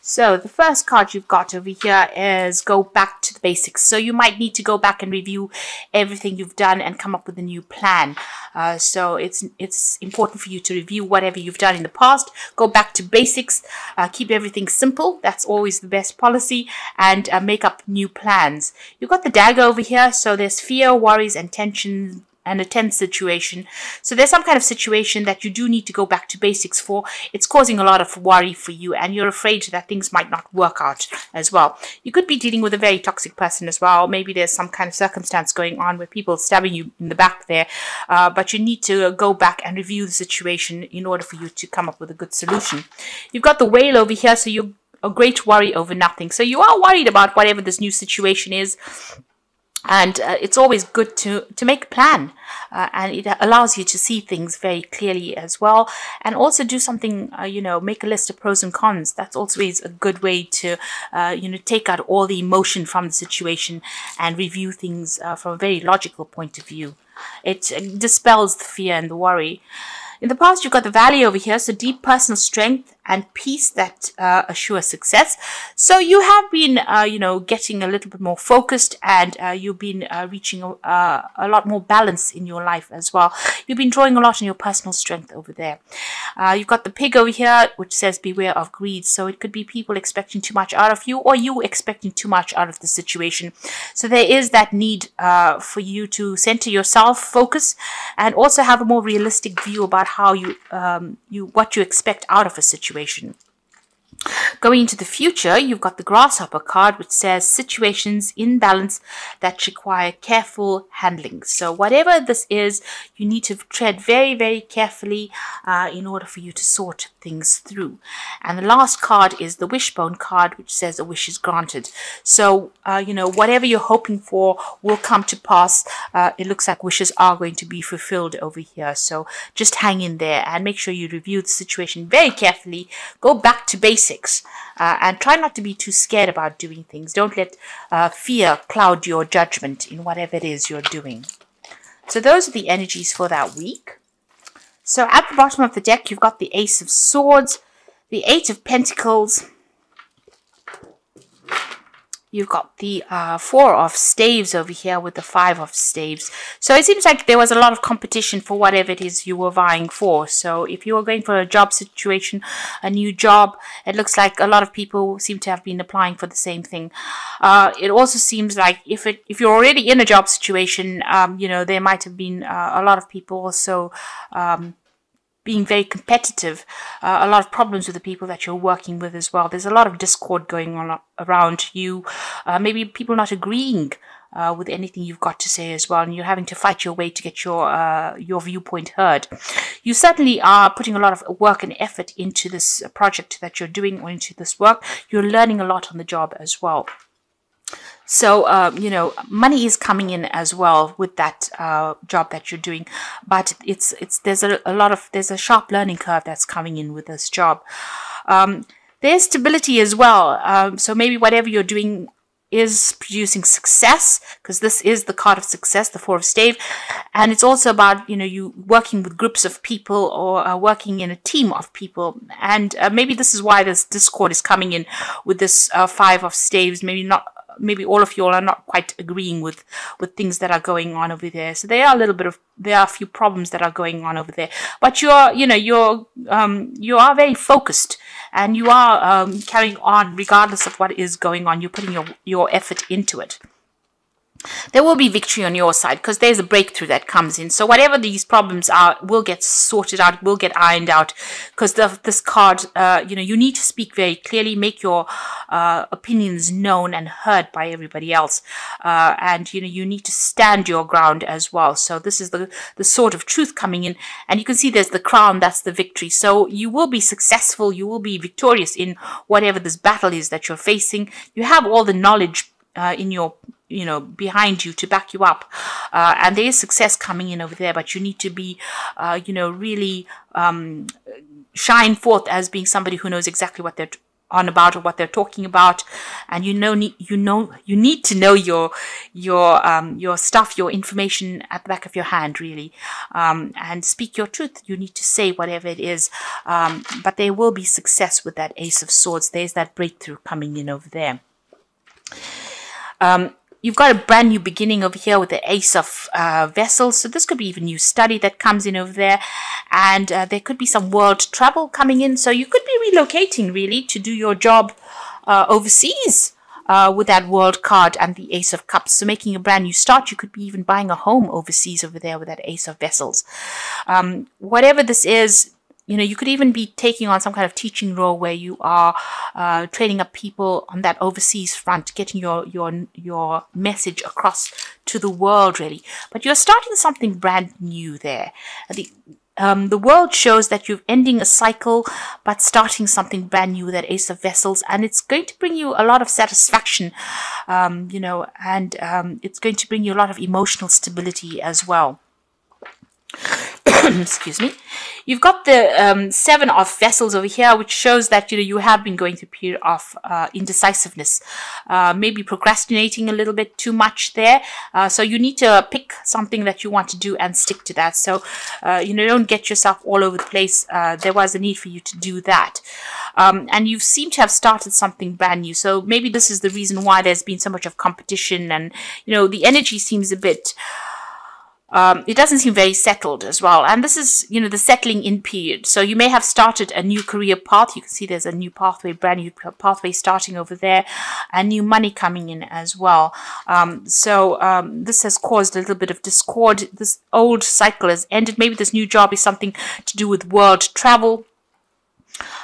So the first card you've got over here is go back to the basics. So you might need to go back and review everything you've done and come up with a new plan. Uh, so it's it's important for you to review whatever you've done in the past. Go back to basics. Uh, keep everything simple. That's always the best policy. And uh, make up new plans. You've got the dagger over here. So there's fear, worries, and tension and a tense situation. So there's some kind of situation that you do need to go back to basics for. It's causing a lot of worry for you and you're afraid that things might not work out as well. You could be dealing with a very toxic person as well. Maybe there's some kind of circumstance going on where people stabbing you in the back there. Uh, but you need to go back and review the situation in order for you to come up with a good solution. You've got the whale over here. So you're a great worry over nothing. So you are worried about whatever this new situation is and uh, it's always good to to make a plan uh, and it allows you to see things very clearly as well. And also do something uh, you know make a list of pros and cons. That's always a good way to uh, you know take out all the emotion from the situation and review things uh, from a very logical point of view. It dispels the fear and the worry. In the past, you've got the valley over here, so deep personal strength and peace that uh, assure success. So you have been, uh, you know, getting a little bit more focused and uh, you've been uh, reaching a, uh, a, lot more balance in your life as well. You've been drawing a lot on your personal strength over there. Uh, you've got the pig over here, which says beware of greed. So it could be people expecting too much out of you or you expecting too much out of the situation. So there is that need for you to center yourself, focus, and also have a more realistic view about how you, um, you what you expect out of a situation situation. Going into the future, you've got the grasshopper card, which says situations in balance that require careful handling. So whatever this is, you need to tread very, very carefully uh, in order for you to sort things through. And the last card is the wishbone card, which says a wish is granted. So, uh, you know, whatever you're hoping for will come to pass. Uh, it looks like wishes are going to be fulfilled over here. So just hang in there and make sure you review the situation very carefully. Go back to basics basics uh, and try not to be too scared about doing things. Don't let uh, fear cloud your judgment in whatever it is you're doing. So those are the energies for that week. So at the bottom of the deck, you've got the Ace of Swords, the Eight of Pentacles, You've got the uh, four of staves over here with the five of staves. So it seems like there was a lot of competition for whatever it is you were vying for. So if you were going for a job situation, a new job, it looks like a lot of people seem to have been applying for the same thing. Uh, it also seems like if it if you're already in a job situation, um, you know, there might have been uh, a lot of people also um, being very competitive, uh, a lot of problems with the people that you're working with as well. There's a lot of discord going on around you. Uh, maybe people not agreeing uh, with anything you've got to say as well, and you're having to fight your way to get your uh, your viewpoint heard. You certainly are putting a lot of work and effort into this project that you're doing or into this work. You're learning a lot on the job as well. So, um, you know, money is coming in as well with that uh, job that you're doing, but it's it's there's a, a, lot of there's a sharp learning curve that's coming in with this job. Um, there's stability as well. Um, so maybe whatever you're doing is producing success because this is the card of success, the four of stave, and it's also about you know you working with groups of people or uh, working in a team of people, and uh, maybe this is why this discord is coming in with this uh, five of staves. Maybe not maybe all of you all are not quite agreeing with with things that are going on over there. So there are a little bit of there are a few problems that are going on over there. But you're you know you're um you are very focused and you are um carrying on regardless of what is going on. You're putting your your effort into it there will be victory on your side because there's a breakthrough that comes in. So whatever these problems are will get sorted out, will get ironed out because this card, uh, you know, you need to speak very clearly, make your uh, opinions known and heard by everybody else. Uh, and, you know, you need to stand your ground as well. So this is the, the sort of truth coming in. And you can see there's the crown, that's the victory. So you will be successful, you will be victorious in whatever this battle is that you're facing. You have all the knowledge uh, in your you know behind you to back you up uh, and there is success coming in over there but you need to be uh, you know really um, shine forth as being somebody who knows exactly what they're on about or what they're talking about, and you know you know you need to know your your um, your stuff, your information at the back of your hand, really, um, and speak your truth. You need to say whatever it is, um, but there will be success with that Ace of Swords. There's that breakthrough coming in over there. You've got a brand new beginning over here with the Ace of uh, Vessels. So this could be even new study that comes in over there. And uh, there could be some world travel coming in. So you could be relocating really to do your job uh, overseas. Uh, with that world card and the ace of cups so making a brand new start you could be even buying a home overseas over there with that ace of vessels um, whatever this is you know, you could even be taking on some kind of teaching role where you are uh, training up people on that overseas front, getting your your your message across to the world, really. But you're starting something brand new there. The um, the world shows that you're ending a cycle, but starting something brand new with that Ace of Vessels, and it's going to bring you a lot of satisfaction, um, you know, and um, it's going to bring you a lot of emotional stability as well. excuse me. You've got the um, seven of vessels over here which shows that you know you have been going through a period of uh, indecisiveness. Uh, maybe procrastinating a little bit too much there. Uh, so you need to pick something that you want to do and stick to that. So uh, you know don't get yourself all over the place. Uh, there was a need for you to do that. Um, and you seem to have started something brand new. So maybe this is the reason why there's been so much of competition and you know the energy seems a bit um, it doesn't seem very settled as well. And this is, you know, the settling in period. So you may have started a new career path. You can see there's a new pathway, brand new pathway starting over there, and new money coming in as well. Um, so um, this has caused a little bit of discord. This old cycle has ended. Maybe this new job is something to do with world travel.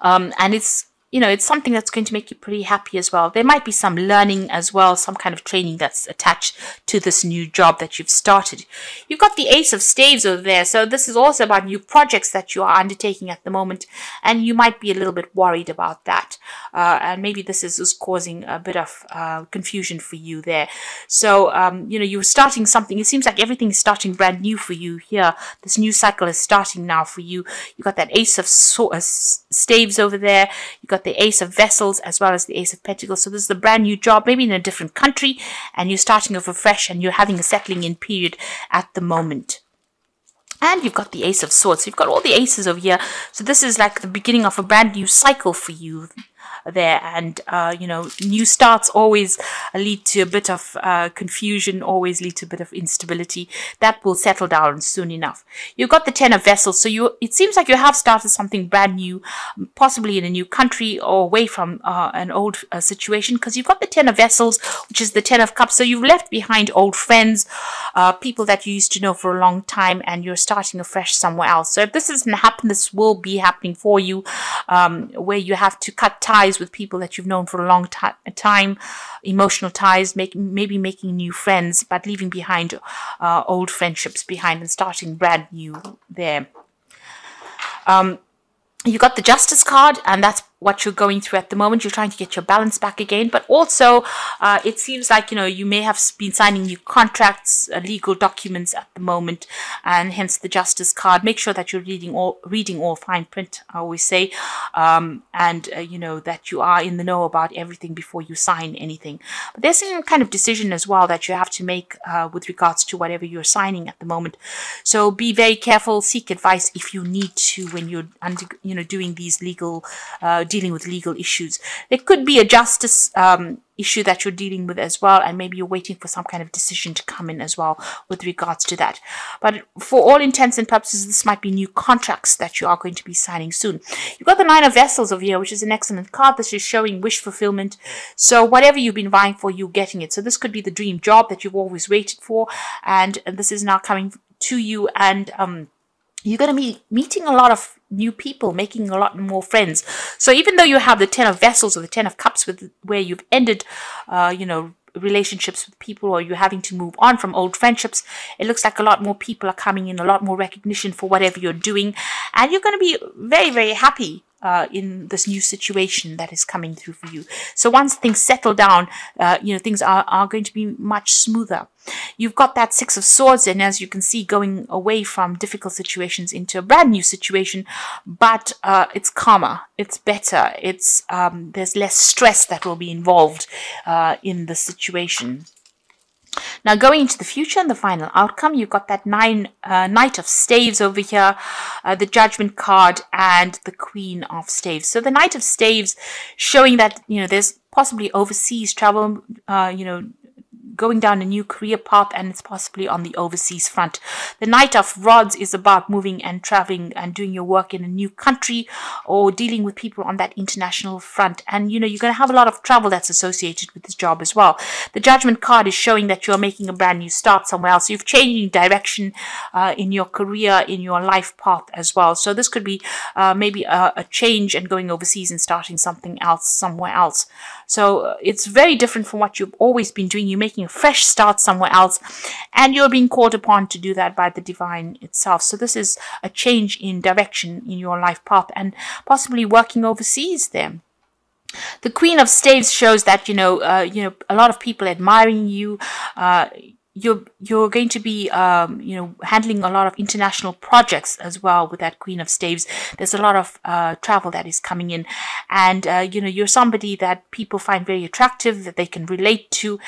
Um, and it's you know, it's something that's going to make you pretty happy as well. There might be some learning as well, some kind of training that's attached to this new job that you've started. You've got the Ace of Staves over there. So this is also about new projects that you are undertaking at the moment. And you might be a little bit worried about that. Uh, and maybe this is, is causing a bit of uh, confusion for you there. So, um, you know, you're starting something. It seems like everything is starting brand new for you here. This new cycle is starting now for you. You've got that Ace of so uh, Staves over there. You've got the Ace of Vessels as well as the Ace of Pentacles. So this is a brand new job, maybe in a different country, and you're starting over fresh and you're having a settling in period at the moment. And you've got the Ace of Swords. You've got all the aces over here. So this is like the beginning of a brand new cycle for you there. And, uh, you know, new starts always lead to a bit of uh, confusion, always lead to a bit of instability. That will settle down soon enough. You've got the Ten of Vessels. So you, it seems like you have started something brand new, possibly in a new country or away from uh, an old uh, situation because you've got the Ten of Vessels, which is the Ten of Cups. So you've left behind old friends, uh, people that you used to know for a long time, and you're starting afresh somewhere else. So if this doesn't happen, this will be happening for you, um, where you have to cut ties ties with people that you've known for a long time, emotional ties, make, maybe making new friends, but leaving behind uh, old friendships behind and starting brand new there. Um, you got the justice card and that's what you're going through at the moment. You're trying to get your balance back again, but also uh, it seems like you know you may have been signing new contracts, uh, legal documents at the moment, and hence the justice card. Make sure that you're reading all reading all fine print. I always say, um, and uh, you know that you are in the know about everything before you sign anything. But there's some kind of decision as well that you have to make uh, with regards to whatever you're signing at the moment. So be very careful. Seek advice if you need to when you're under, you know doing these legal uh, dealing with legal issues. There could be a justice um, issue that you're dealing with as well, and maybe you're waiting for some kind of decision to come in as well with regards to that. But for all intents and purposes, this might be new contracts that you are going to be signing soon. You've got the Nine of Vessels over here, which is an excellent card. This is showing wish fulfillment. So whatever you've been vying for, you're getting it. So this could be the dream job that you've always waited for, and this is now coming to you and um you're going to be meeting a lot of new people, making a lot more friends. So even though you have the Ten of Vessels or the Ten of Cups with where you've ended, uh, you know, relationships with people or you're having to move on from old friendships, it looks like a lot more people are coming in, a lot more recognition for whatever you're doing. And you're going to be very, very happy uh, in this new situation that is coming through for you. So once things settle down, uh, you know, things are, are going to be much smoother. You've got that Six of Swords, and as you can see, going away from difficult situations into a brand new situation, but uh, it's calmer, it's better, it's um, there's less stress that will be involved uh, in the situation. Now, going into the future and the final outcome, you've got that nine uh, Knight of Staves over here, uh, the Judgment card, and the Queen of Staves. So the Knight of Staves showing that, you know, there's possibly overseas travel, uh, you know, going down a new career path and it's possibly on the overseas front. The Knight of Rods is about moving and traveling and doing your work in a new country or dealing with people on that international front. And you know, you're going to have a lot of travel that's associated with this job as well. The Judgment card is showing that you're making a brand new start somewhere else. You've changed direction uh, in your career, in your life path as well. So this could be uh, maybe a, a change and going overseas and starting something else somewhere else. So uh, it's very different from what you've always been doing. You're making a fresh start somewhere else, and you're being called upon to do that by the divine itself. So this is a change in direction in your life path and possibly working overseas there. The Queen of Staves shows that you know, uh, you know, a lot of people admiring you. Uh, you're you're going to be um, you know handling a lot of international projects as well with that Queen of Staves. There's a lot of uh, travel that is coming in, and uh, you know you're somebody that people find very attractive that they can relate to,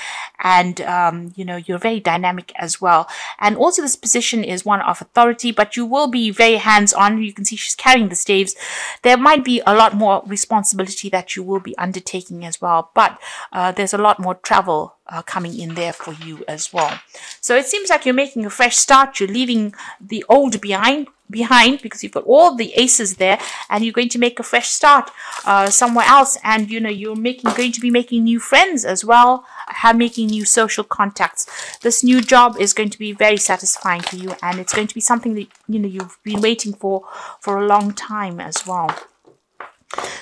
and um, you know you're very dynamic as well. And also this position is one of authority, but you will be very hands on. You can see she's carrying the staves. There might be a lot more responsibility that you will be undertaking as well, but uh, there's a lot more travel uh, coming in there for you as well. So it seems like you're making a fresh start. You're leaving the old behind behind because you've got all the aces there and you're going to make a fresh start uh, somewhere else and you know you're making going to be making new friends as well have making new social contacts this new job is going to be very satisfying for you and it's going to be something that you know you've been waiting for for a long time as well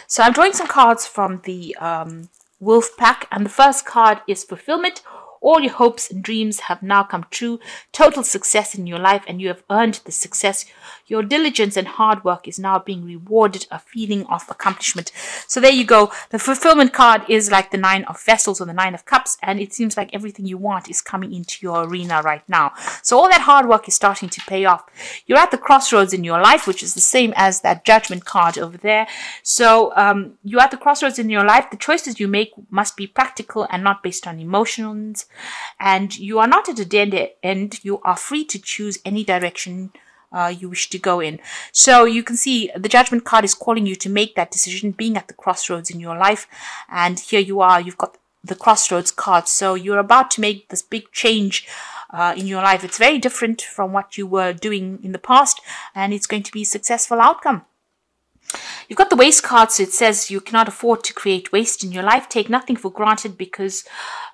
so I'm drawing some cards from the um, Wolf Pack, and the first card is Fulfillment all your hopes and dreams have now come true. Total success in your life, and you have earned the success. Your diligence and hard work is now being rewarded, a feeling of accomplishment. So there you go. The fulfillment card is like the Nine of Vessels or the Nine of Cups, and it seems like everything you want is coming into your arena right now. So all that hard work is starting to pay off. You're at the crossroads in your life, which is the same as that Judgment card over there. So um, you're at the crossroads in your life. The choices you make must be practical and not based on emotions and you are not at a dead end. You are free to choose any direction uh, you wish to go in. So you can see the judgment card is calling you to make that decision, being at the crossroads in your life. And here you are, you've got the crossroads card. So you're about to make this big change uh, in your life. It's very different from what you were doing in the past, and it's going to be a successful outcome. You've got the waste card, so it says you cannot afford to create waste in your life. Take nothing for granted because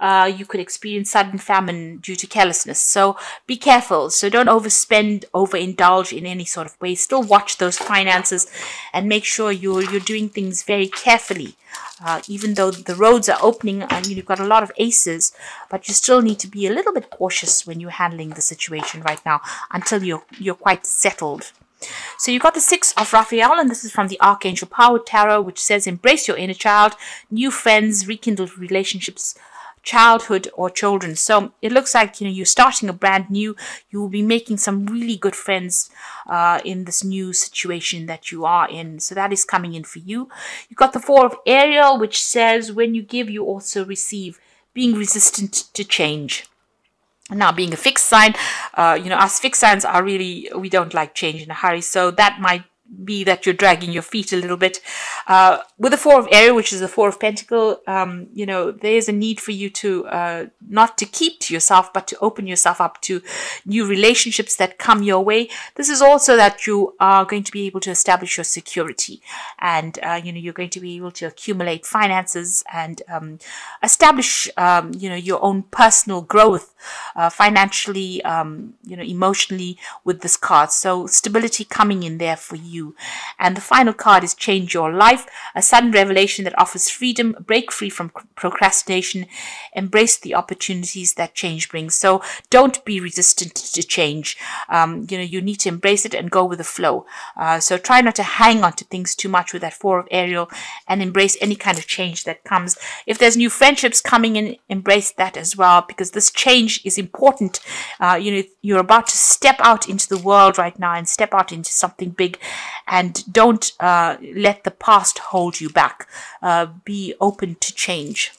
uh, you could experience sudden famine due to carelessness. So be careful. So don't overspend, overindulge in any sort of way. Still watch those finances and make sure you're you're doing things very carefully. Uh, even though the roads are opening, mean, you've got a lot of aces, but you still need to be a little bit cautious when you're handling the situation right now until you're you're quite settled. So you got the Six of Raphael, and this is from the Archangel Power Tarot, which says, Embrace your inner child, new friends, rekindled relationships, childhood or children. So it looks like, you know, you're starting a brand new, you will be making some really good friends uh, in this new situation that you are in. So that is coming in for you. You've got the Four of Ariel, which says, When you give, you also receive, being resistant to change. Now, being a fixed sign, uh, you know, us fixed signs are really, we don't like change in a hurry. So that might be that you're dragging your feet a little bit. Uh, with the Four of Air, which is the Four of Pentacle, um, you know, there is a need for you to uh, not to keep to yourself, but to open yourself up to new relationships that come your way. This is also that you are going to be able to establish your security, and uh, you know, you're going to be able to accumulate finances and um, establish, um, you know, your own personal growth uh, financially, um, you know, emotionally with this card. So stability coming in there for you you. And the final card is change your life, a sudden revelation that offers freedom, break free from procrastination, embrace the opportunities that change brings. So don't be resistant to change. Um, you know, you need to embrace it and go with the flow. Uh, so try not to hang on to things too much with that four of Ariel and embrace any kind of change that comes. If there's new friendships coming in, embrace that as well because this change is important. Uh, you know, you're about to step out into the world right now and step out into something big and don't uh, let the past hold you back. Uh, be open to change.